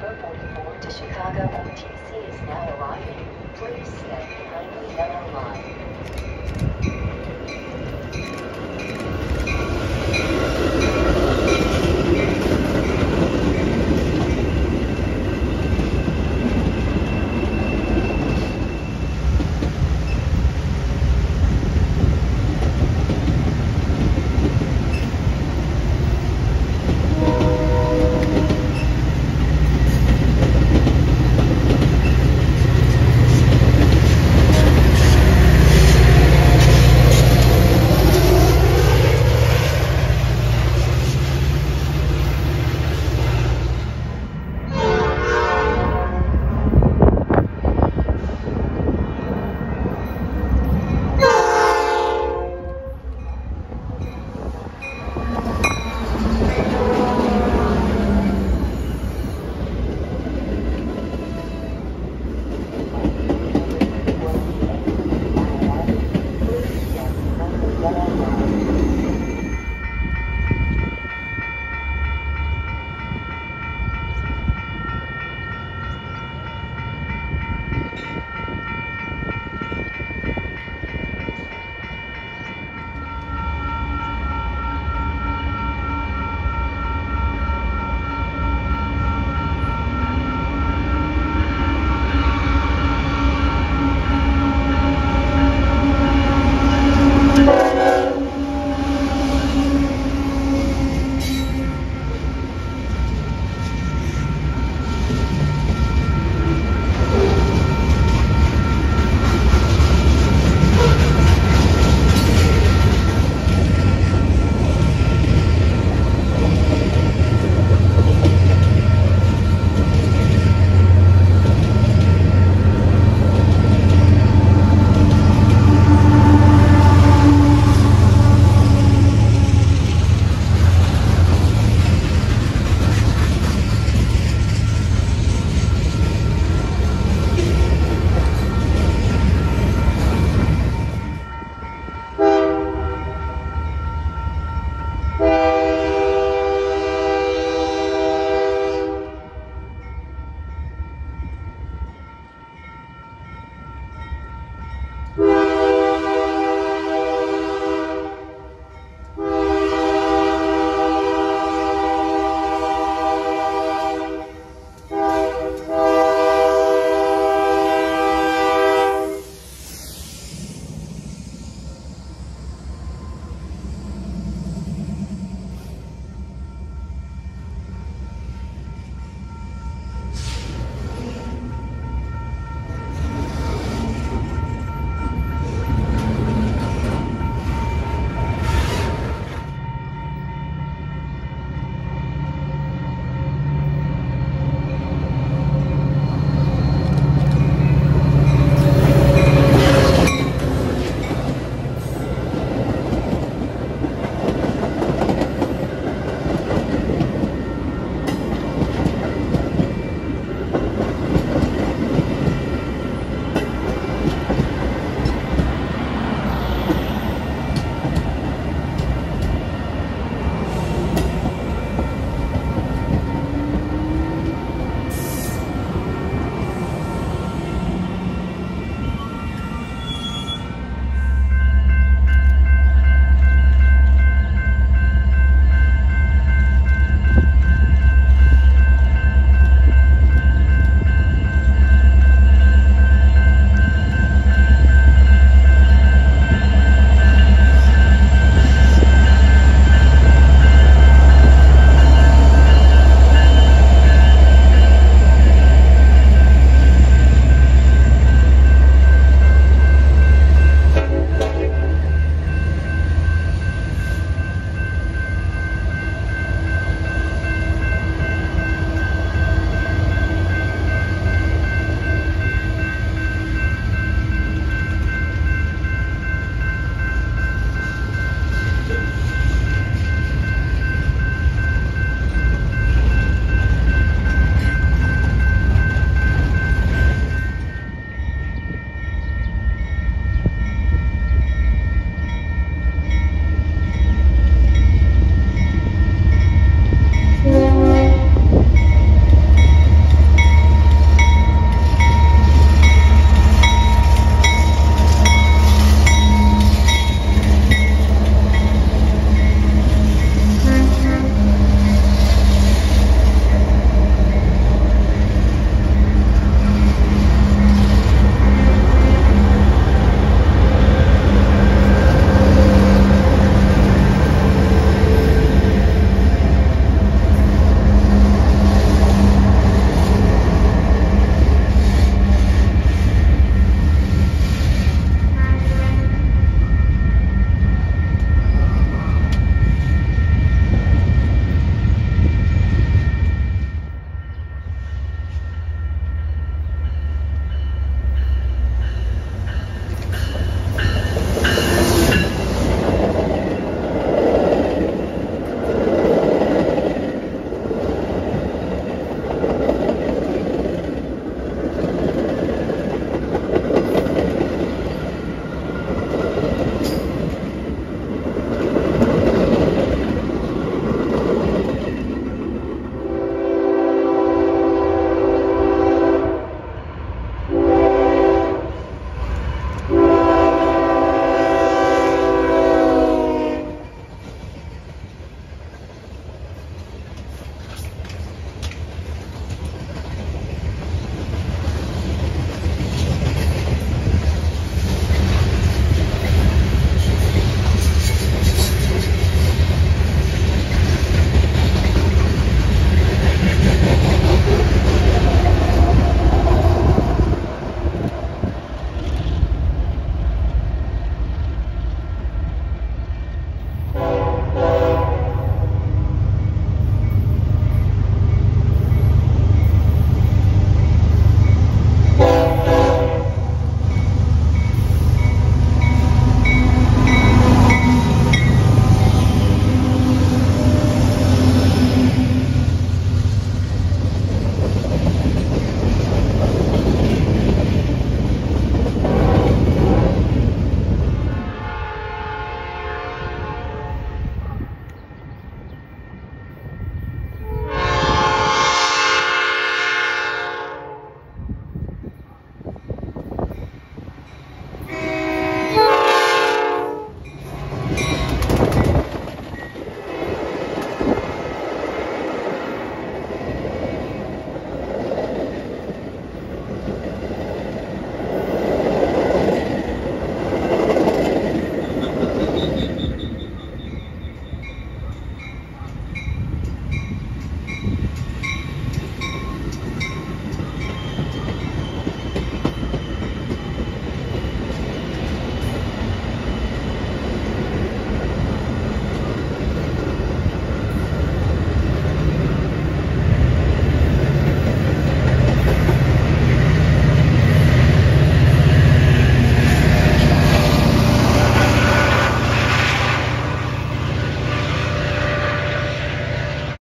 Number 44 to Chicago MTC is now arriving. Please step behind the yellow line.